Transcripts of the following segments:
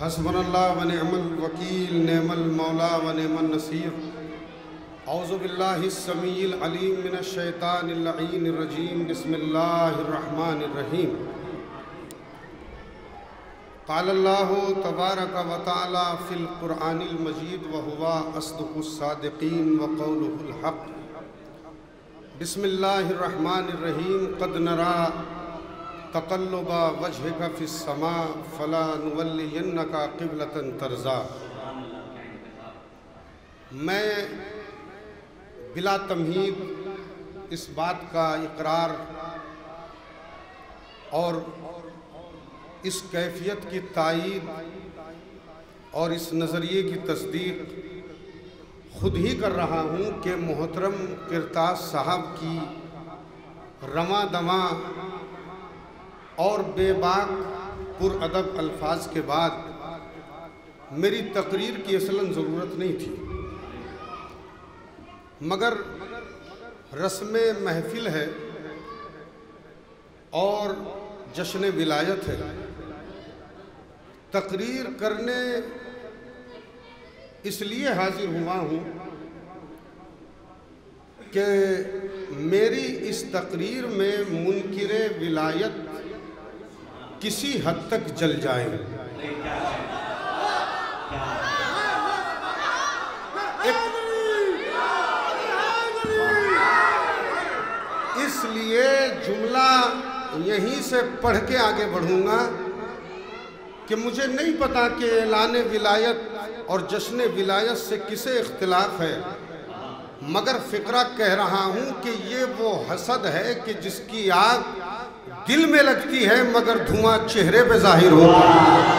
हसबनल्ला व नमल वकील नमल मौला व नमन नसीर। मिनश्शैतानिर्रजीम बिस्मिल्लाहिर्रहमानिर्रहीम। क़ाल तबारक व तआला फ़िल क़ुरआनिल मजीद व हुवा अस्दक़ुस्सादिक़ीन व क़ौलुहुल हक़। बिस्मिल्लाहिर्रहमानिर्रहीम, क़द नरा तकल्लुबा वजह फ़िस्समा फ़ला का क़िबलतन तर्ज़ा। मैं बिला तमहीद इस बात का इकरार और इस कैफियत की तायद और इस नज़रिए की तस्दीक खुद ही कर रहा हूँ कि मोहतरम किरताज साहब की रमा दमा और बेबाक पुरअदब अल्फाज के बाद मेरी तकरीर की असलन ज़रूरत नहीं थी। मगर रस्म महफिल है और जश्न विलायत है। तकरीर करने इसलिए हाजिर हुआ हूँ कि मेरी इस तकरीर में मुनकर विलायत किसी हद तक जल जाए। इसलिए जुमला यहीं से पढ़ के आगे बढ़ूँगा कि मुझे नहीं पता कि ऐलान विलायत और जश्न विलायत से किसे इख्तलाफ है। मगर फ़िक्रा कह रहा हूँ कि ये वो हसद है कि जिसकी आग दिल में लगती है, मगर धुआँ चेहरे पे ज़ाहिर होता है।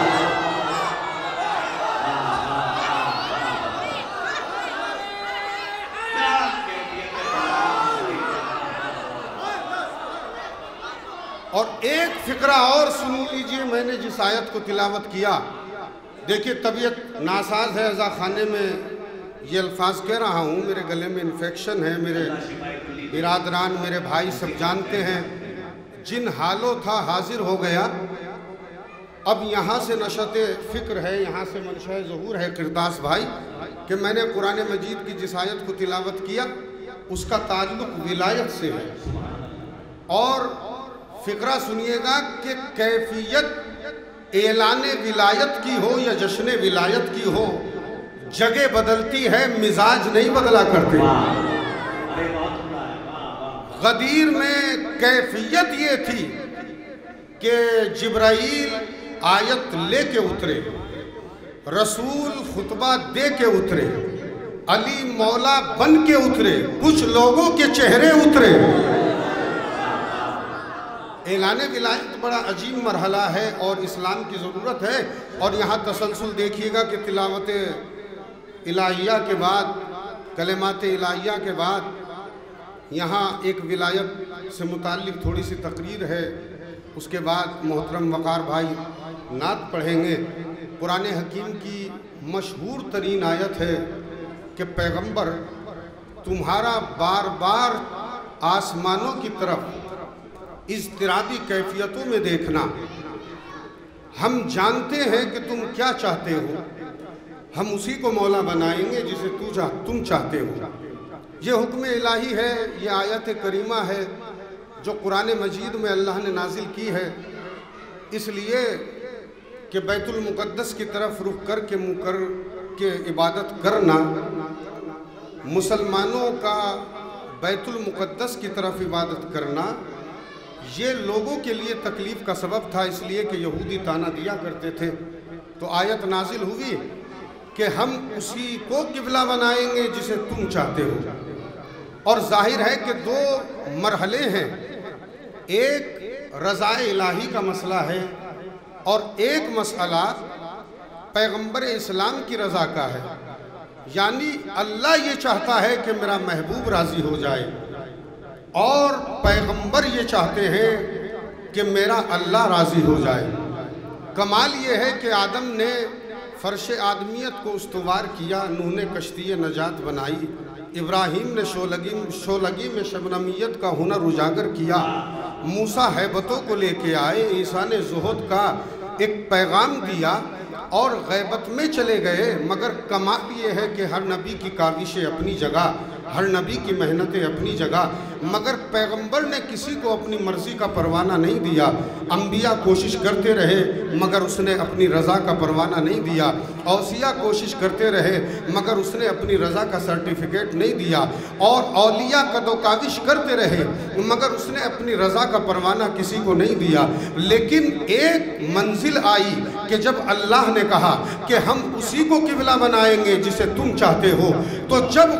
और एक फिक्रा और सुन लीजिए, मैंने जिस आयत को तिलावत किया, देखिए तबीयत नासाज है, अजा खाने में ये अल्फाज कह रहा हूँ, मेरे गले में इन्फेक्शन है, मेरे बिरादरान, मेरे भाई सब जानते हैं। जिन हालों था हाजिर हो गया, अब यहाँ से नशत फ़िक्र है, यहाँ से मनशा ज़हूर है। किरदास भाई, कि मैंने कुरान मजीद की जिस आयत को तिलावत किया, उसका ताल्लुक विलायत से है। और फ़िक्रा सुनिएगा कि कैफियत एलान विलायत की हो या जश्न विलायत की हो, जगह बदलती है, मिजाज नहीं बदला करते। गदीर में कैफियत ये थी कि जिब्राइल आयत ले के उतरे, रसूल खुतबा दे के उतरे, अली मौला बन के उतरे, कुछ लोगों के चेहरे उतरे। ऐलान विलायत बड़ा अजीब मरहला है और इस्लाम की ज़रूरत है। और यहाँ तसलसल देखिएगा कि तिलावत इलाहिया के बाद कलेमात इलाहिया के बाद यहाँ एक विलायत से मुतालिक थोड़ी सी तकरीर है। उसके बाद मोहतरम वक़ार भाई नात पढ़ेंगे। कुरान हकीम की मशहूर तरीन आयत है कि पैगंबर तुम्हारा बार बार आसमानों की तरफ़ इजतराबी कैफियतों में देखना। हम जानते हैं कि तुम क्या चाहते हो। हम उसी को मौला बनाएँगे जिसे तू चाह तुम चाहते हो। ये हुक्म इलाही है, ये आयत करीमा है, जो कुरान मजीद में अल्लाह ने नाजिल की है। इसलिए कि बैतुलमुक़द्दस की तरफ़ रुख कर के मुँह कर के इबादत करना, मुसलमानों का बैतुलमुक़द्दस की तरफ़ इबादत करना, ये लोगों के लिए तकलीफ़ का सबब था। इसलिए कि यहूदी ताना दिया करते थे। तो आयत नाजिल हुई कि हम उसी को किबला बनाएँगे जिसे तुम चाहते हो। और ज़ाहिर है कि दो मरहले हैं। एक रज़ा इलाही का मसला है और एक मसला पैगंबर इस्लाम की रज़ा का है। यानी अल्लाह ये चाहता है कि मेरा महबूब राज़ी हो जाए और पैगंबर ये चाहते हैं कि मेरा अल्लाह राज़ी हो जाए। कमाल ये है कि आदम ने फ़र्श आदमियत को उस्तवार किया नूह कश्ती नजात बनाई इब्राहिम ने शोलगी शोलगी में शबनमियत का हुनर उजागर किया। मूसा हैबतों को लेके आए, ईसा ने जहद का एक पैगाम दिया और गैबत में चले गए, मगर कमाल ये है कि हर नबी की काविशें अपनी जगह हर नबी की मेहनतें अपनी जगह, मगर पैगंबर ने किसी को अपनी मर्ज़ी का परवाना नहीं दिया। अम्बिया कोशिश करते रहे, मगर उसने अपनी रज़ा का परवाना नहीं दिया। औसिया कोशिश करते रहे, मगर उसने अपनी रज़ा का सर्टिफिकेट नहीं दिया। और औलिया कदोकाविश करते रहे, मगर उसने अपनी रज़ा का परवाना किसी को नहीं दिया। लेकिन एक मंजिल आई कि जब अल्लाह ने कहा कि हम उसी को किबला बनाएँगे जिसे तुम चाहते हो तो जब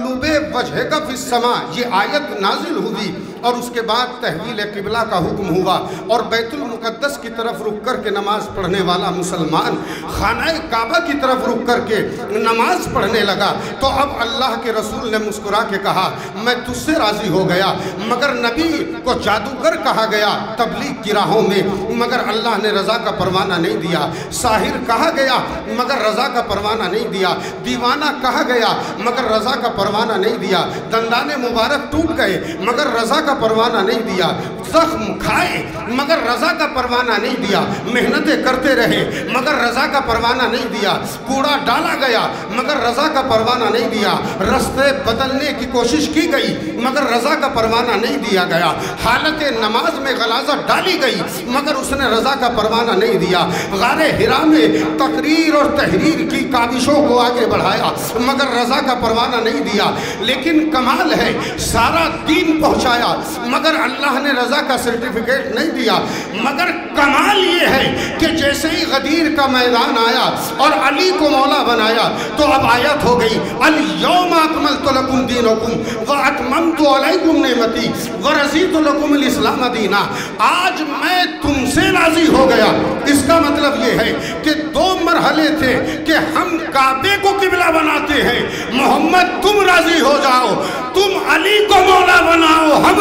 तकल्लुब वजह का फिसमा ये आयत नाजिल हुई। और उसके बाद तहवील किबला का हुक्म हुआ और बैतुल मुक़द्दस की तरफ़ रुक कर के नमाज़ पढ़ने वाला मुसलमान खाना काबा की तरफ़ रुक कर के नमाज़ पढ़ने लगा। तो अब अल्लाह के रसूल ने मुस्कुरा के कहा, मैं तुझसे राज़ी हो गया, मगर नबी को जादूगर कहा गया तबलीग की राहों में। मगर अल्लाह ने रज़ा का परवाना नहीं दिया, साहिर कहा गया, मगर रज़ा का परवाना नहीं दिया। दीवाना कहा गया, मगर रज़ा का परवाना नहीं दिया। दंदाने मुबारक टूट गए, मगर रज़ा का परवाना नहीं दिया। जख्म खाए, मगर रज़ा का परवाना नहीं दिया। मेहनतें करते रहे, मगर रज़ा का परवाना नहीं दिया। कूड़ा डाला गया, मगर रज़ा का परवाना नहीं दिया। रस्ते बदलने की कोशिश की गई, मगर रज़ा का परवाना नहीं दिया गया। हालत नमाज़ में गलाजत डाली गई, मगर उसने रज़ा का परवाना नहीं दिया। गार हिरा में तकरीर और तहरीर की काविशों को आगे बढ़ाया, मगर रज़ा का परवाना नहीं दिया। लेकिन कमाल है, सारा दीन पहुँचाया मगर अल्लाह ने रज़ा का सर्टिफिकेट नहीं दिया। मगर कमाल ये है कि जैसे ही गदीर का मैदान आया और अली को मौला बनाया तो अब आयत हो गई अलयौम अकमल तो लकुम दीनकुम, व अतमम तो अलैकुम नेमती, व रज़ी तो लकुम इस्लाम दीना। आज मैं तुमसे राज़ी हो गया। इसका मतलब ये है कि दो मरहले थे कि हम काबे को किबला बनाते हैं। मोहम्मद, तुम राज़ी हो जाओ। तुम अली को मौला बनाओ, हम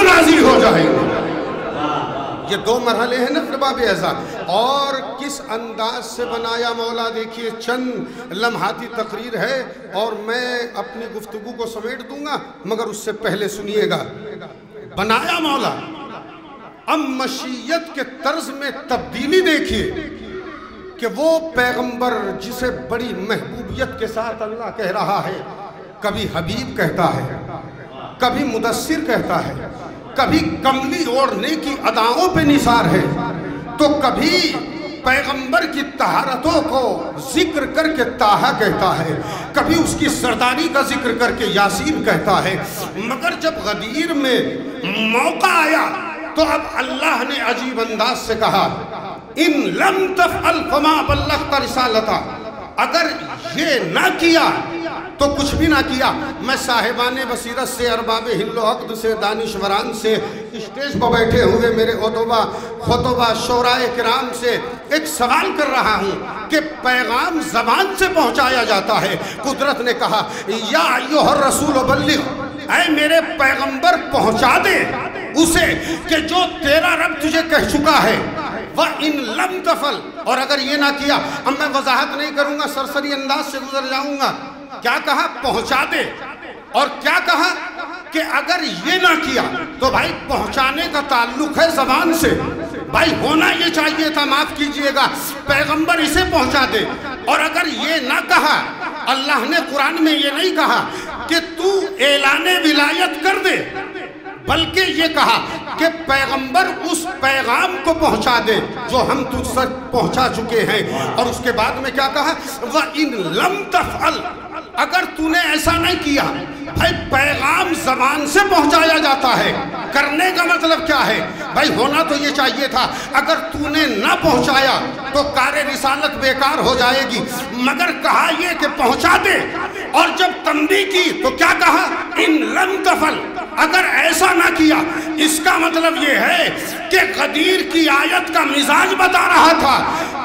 दो मरहले हैं ना बाब ऐसा। और किस अंदाज से बनाया मौला? देखिए, चंद लम्हाती तकरीर है और मैं अपनी गुफ्तगु को समेट दूँगा, मगर उससे पहले सुनिएगा। बनाया मौला। अब मशीयत के तर्ज में तब्दीली देखिए कि वो पैगंबर जिसे बड़ी महबूबियत के साथ अल्लाह कह रहा है, कभी हबीब कहता है, कभी मुदस्सिर कहता है कभी कमली ओढ़ने की अदाओं पे निसार है तो कभी पैगंबर की तहारतों को ज़िक्र करके ताहा कहता है, कभी उसकी सरदारी का ज़िक्र करके यासीन कहता है। मगर जब गदीर में मौका आया तो अब अल्लाह ने अजीब अंदाज से कहा, इन लम तफ अल्फमा बल्लख रिसालता, अगर ये ना किया तो कुछ भी ना किया। मैं साहिबान बसीरत से, अरबाब हिल्लोहद से, दानिशवरान से, स्टेज पर बैठे हुए मेरे खुतबा खुतबा शोराय कराम से एक सवाल कर रहा हूँ कि पैगाम जबान से पहुँचाया जाता है। कुदरत ने कहा, या यो हर रसूल बल्लिग, ऐ मेरे पैगंबर पहुँचा दे उसे कि जो तेरा रब तुझे कह चुका है। वह इन लम तफल। और अगर ये ना किया, अब मैं वजाहत नहीं करूँगा, सरसरी अंदाज से गुजर जाऊँगा। क्या कहा पहुँचा दे? और क्या कहा कि अगर ये ना किया तो भाई पहुँचाने का ताल्लुक है जबान से। भाई होना ये चाहिए था, माफ़ कीजिएगा। पैगंबर इसे पहुँचा दे। और अगर ये ना कहा, अल्लाह ने कुरान में ये नहीं कहा कि तू एलान विलायत कर दे, बल्कि ये कहा कि पैगंबर उस पैगाम को पहुँचा दे जो हम तुझ पहुँचा चुके हैं। और उसके बाद में क्या कहा? वह इन लम तफल अगर तूने ऐसा नहीं किया, भाई पैगाम जबान से पहुँचाया जाता है। करने का मतलब क्या है? भाई होना तो ये चाहिए था। अगर तूने ना पहुँचाया तो कार्य रिसालत बेकार हो जाएगी। मगर कहा ये कि पहुँचा दे। और जब तंबी की तो क्या कहा? इन लन तफल। अगर ऐसा ना किया, इसका मतलब ये है कि कदीर की आयत का मिजाज बता रहा था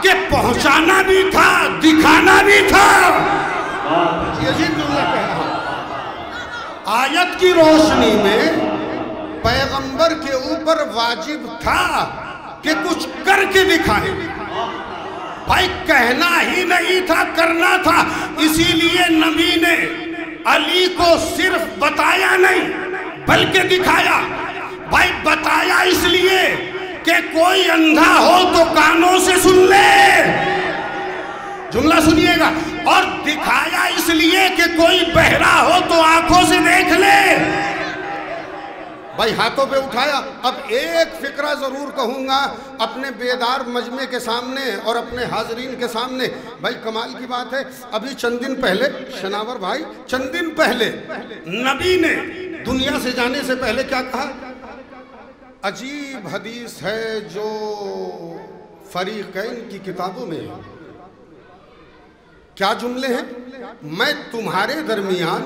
कि पहुंचाना भी था, दिखाना भी था। आयत की रोशनी में पैगंबर के ऊपर वाजिब था कि कुछ करके दिखाए। भाई, कहना ही नहीं था, करना था। इसीलिए नबी ने अली को सिर्फ़ बताया नहीं, बल्कि दिखाया। भाई, बताया इसलिए कि कोई अंधा हो तो कानों से सुन ले। जुमला सुनिएगा। और दिखाया इसलिए कि कोई बहरा हो तो आँखों से देख ले। भाई हाथों पे उठाया। अब एक फिक्रा ज़रूर कहूँगा अपने बेदार मजमे के सामने और अपने हाजरीन के सामने। भाई कमाल की बात है। अभी चंद दिन पहले, शनावर भाई, चंद दिन पहले नबी ने दुनिया से जाने से पहले क्या कहा? अजीब हदीस है जो फरीकैन की किताबों में है। क्या जुमले हैं? मैं तुम्हारे दरमियान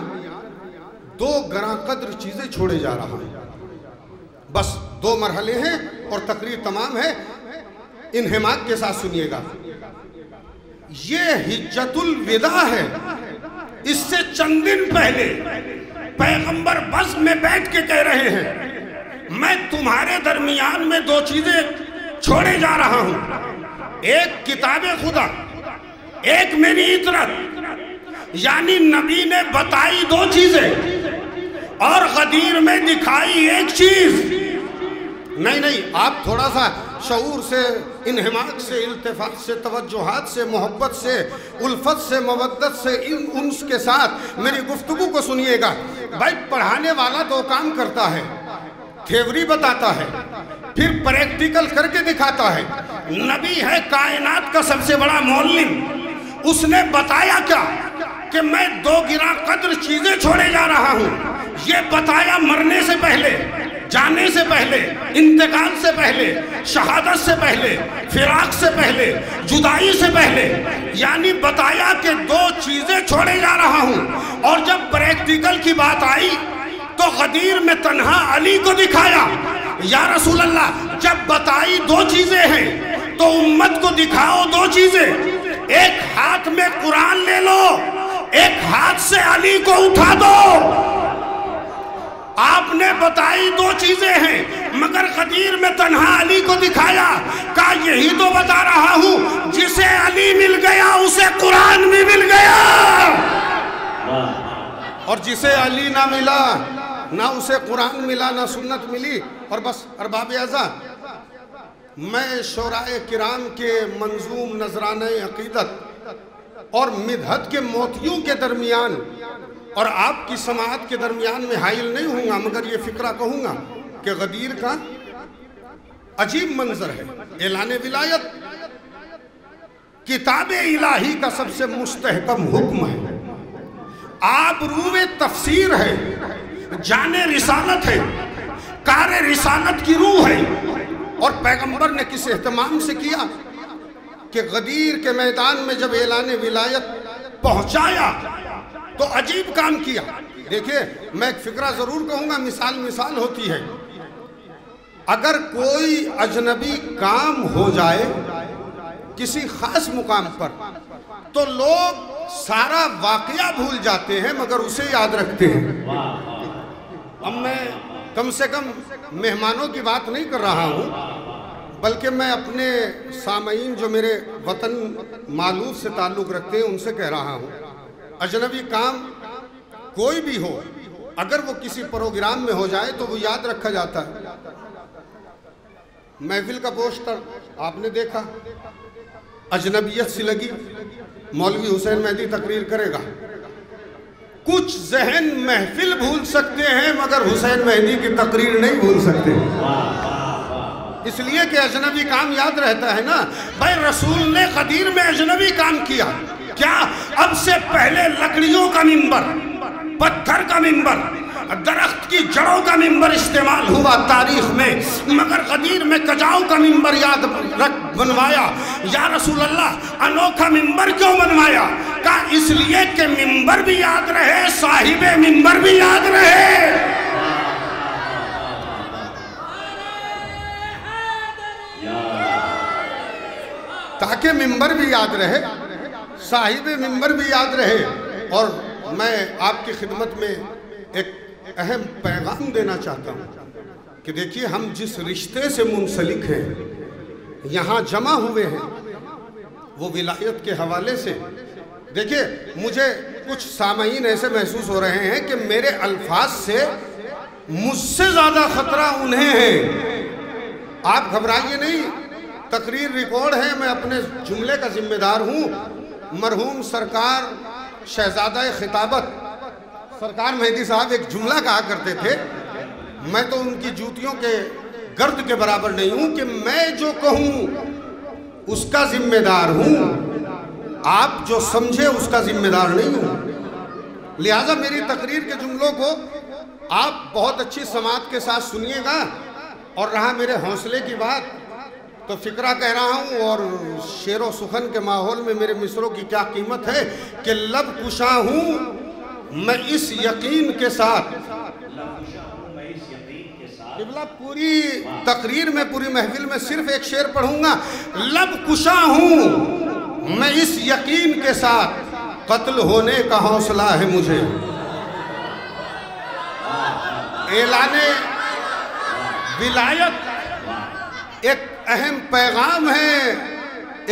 दो गरा कद्र चीज़ें छोड़े जा रहा हूँ। बस दो मरहले हैं और तकरीर तमाम है। इन हिमाक के साथ सुनिएगा। ये हिज्जतुल विदा है। इससे चंद दिन पहले पैगंबर बस में बैठ के कह रहे हैं, मैं तुम्हारे दरमियान में दो चीज़ें छोड़े जा रहा हूँ। एक किताब खुदा एक मेरी इतरत। यानी नबी ने बताई दो चीज़ें और गदीर में दिखाई एक चीज़। नहीं नहीं, आप थोड़ा सा शूर से, इनहमाक से इल्तफात से, तवज्जोहात से, मोहब्बत से, उल्फत से, मवद्दत से, इन उन्स के साथ मेरी गुफ्तगु को सुनिएगा। भाई, पढ़ाने वाला दो काम करता है थेवरी बताता है, फिर प्रैक्टिकल करके दिखाता है। नबी है कायनात का सबसे बड़ा मौलिम उसने बताया क्या कि मैं दो गिरा कद्र चीज़ें छोड़े जा रहा हूँ? ये बताया मरने से पहले, जाने से पहले, इंतकाल से पहले, शहादत से पहले, फिराक से पहले, जुदाई से पहले, यानी बताया कि दो चीज़ें छोड़े जा रहा हूँ। और जब प्रैक्टिकल की बात आई तो गदीर में तन्हा अली को दिखाया, या रसूल अल्लाह जब बताई दो चीज़ें हैं तो उम्मत को दिखाओ दो चीज़ें। एक हाथ में कुरान ले लो, एक हाथ से अली को उठा दो। आपने बताई दो चीज़ें हैं, मगर कदीर में तन्हा अली को दिखाया, का यही तो बता रहा हूँ, जिसे अली मिल गया, उसे कुरान भी मिल गया। और जिसे अली ना मिला, ना उसे कुरान मिला, ना सुन्नत मिली, और बस अरबाब अजा मैं शोराय किराम के मंजूम नजरान अकीदत और मिधत के मोतियों के दरमियान और आपकी समात के दरमियान में हाइल नहीं हूँगा मगर ये फिक्रा कहूँगा कि गदीर का अजीब मंजर है। एलान विलायत, किताब इलाही का सबसे मुस्तकम हुक्म है। आप रूवे तफसीर है, जाने रिसालत है, कार रिसालत की रूह है। और पैगंबर ने किस एहतमाम से किया कि गदीर के मैदान में जब ऐलान विलायत पहुँचाया तो अजीब काम किया। देखिए, मैं एक फिक्रा ज़रूर कहूँगा, मिसाल मिसाल होती है। अगर कोई अजनबी काम हो जाए, किसी खास मुकाम पर तो लोग सारा वाकया भूल जाते हैं, मगर उसे याद रखते हैं। अब मैं कम से कम मेहमानों की बात नहीं कर रहा हूँ बल्कि मैं अपने सामीन जो मेरे वतन मालूम से ताल्लुक़ रखते हैं, उनसे कह रहा हूँ, अजनबी काम कोई भी हो, अगर वो किसी प्रोग्राम में हो जाए तो वो याद रखा जाता है। महफिल का पोस्टर आपने देखा? अजनबियत सी लगी, मौलवी हुसैन मेहदी तकरीर करेगा। कुछ जहन महफिल भूल सकते हैं, मगर हुसैन मेहदी की तकरीर नहीं भूल सकते। इसलिए कि अजनबी काम याद रहता है ना, भाई रसूल ने कदीर में अजनबी काम किया। क्या? अब से पहले लकड़ियों का मिंबर, पत्थर का मिंबर, दरख्त की जड़ों का मिंबर इस्तेमाल हुआ तारीख में, मगर कदीर में कजाओं का मिंबर याद रख बनवाया। या रसूल अल्लाह अनोखा मिंबर क्यों बनवाया? का इसलिए कि मिंबर भी याद रहे, साहिब मिंबर भी याद रहे। ताकि मिंबर भी याद रहे, साहिब मंबर भी याद रहे। और मैं आपकी खिदमत में एक अहम पैगाम देना चाहता हूँ कि देखिए, हम जिस रिश्ते से मुंसलिक हैं, यहाँ जमा हुए हैं, वो विलायत के हवाले से। देखिए, मुझे कुछ सामीन ऐसे महसूस हो रहे हैं कि मेरे अल्फाज से मुझसे ज़्यादा ख़तरा उन्हें है। आप घबराइए नहीं तकरीर रिकॉर्ड है, मैं अपने जुमले का जिम्मेदार हूँ। मरहूम सरकार शहजादा खिताबत, सरकार मेहदी साहब एक जुमला कहा करते थे। मैं तो उनकी जूतियों के गर्द के बराबर नहीं हूँ कि मैं जो कहूँ, उसका जिम्मेदार हूँ। आप जो समझे, उसका जिम्मेदार नहीं हूँ। लिहाजा मेरी तकरीर के जुमलों को आप बहुत अच्छी समात के साथ सुनिएगा। और रहा मेरे हौसले की बात तो फिक्रा कह रहा हूँ, और शेर व सुखन के माहौल में मेरे मिसरों की क्या कीमत है कि लब कुशा हूँ मैं इस यकीन के साथ। किबला पूरी तकरीर में, पूरी महफिल में सिर्फ़ एक शेर पढ़ूँगा लब कुशा हूँ मैं इस यकीन के साथ। कत्ल होने का हौसला है मुझे। एलाने विलायत, एक अहम पैगाम है।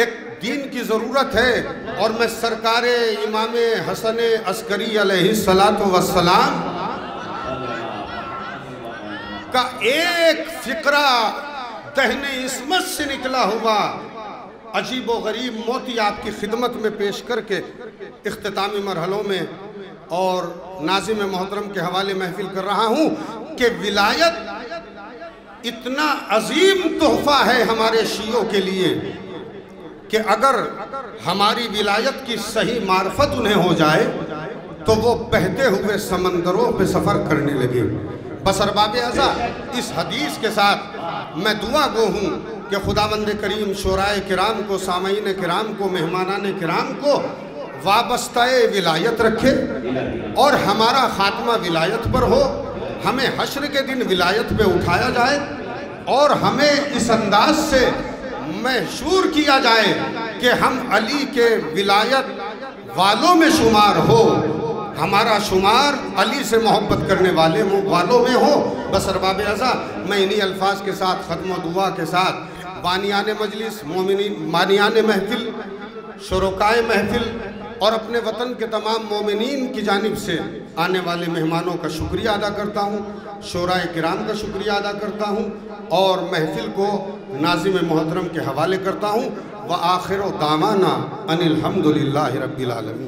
एक दीन की ज़रूरत है। और मैं सरकार इमाम हसन अस्करी सलात वसलाम का एक फिक्रा दहने इसमत से निकला हुआ अजीब व गरीब मोती आपकी खिदमत में पेश करके अख्तामी मरहलों में और नाजिम मोहतरम के हवाले महफिल कर रहा हूँ कि विलायत इतना अजीम तोहफा है हमारे शीयों के लिए कि अगर हमारी विलायत की सही मार्फत उन्हें हो जाए तो वो बहते हुए समंदरों पे सफ़र करने लगे। बसरबाब अज़ा, इस हदीस के साथ मैं दुआ गो हूँ कि खुदा खुदावंद करीम शराय कराम को सामीन कराम को मेहमान कराम को वाबस्ता विलायत रखे और हमारा ख़ात्मा विलायत पर हो। हमें हश्र के दिन विलायत पे उठाया जाए और हमें इस अंदाज से महशूर किया जाए कि हम अली के विलायत वालों में शुमार हो। हमारा शुमार अली से मोहब्बत करने वाले वालों में हो। बस अरबाब अज़ा मैं इन्हीं अल्फाज के साथ, ख़त्म दुआ के साथ, बानियान मजलिस मोमिन मानियान महफिल शुरकाय महफिल और अपने वतन के तमाम मोमिन की जानब से आने वाले मेहमानों का शुक्रिया अदा करता हूँ शोरा कराम का शुक्रिया अदा करता हूँ, और महफिल को नाजिम मोहतरम के हवाले करता हूँ। व आखिर दामाना अनिल हमदिल्ला रबीआलमी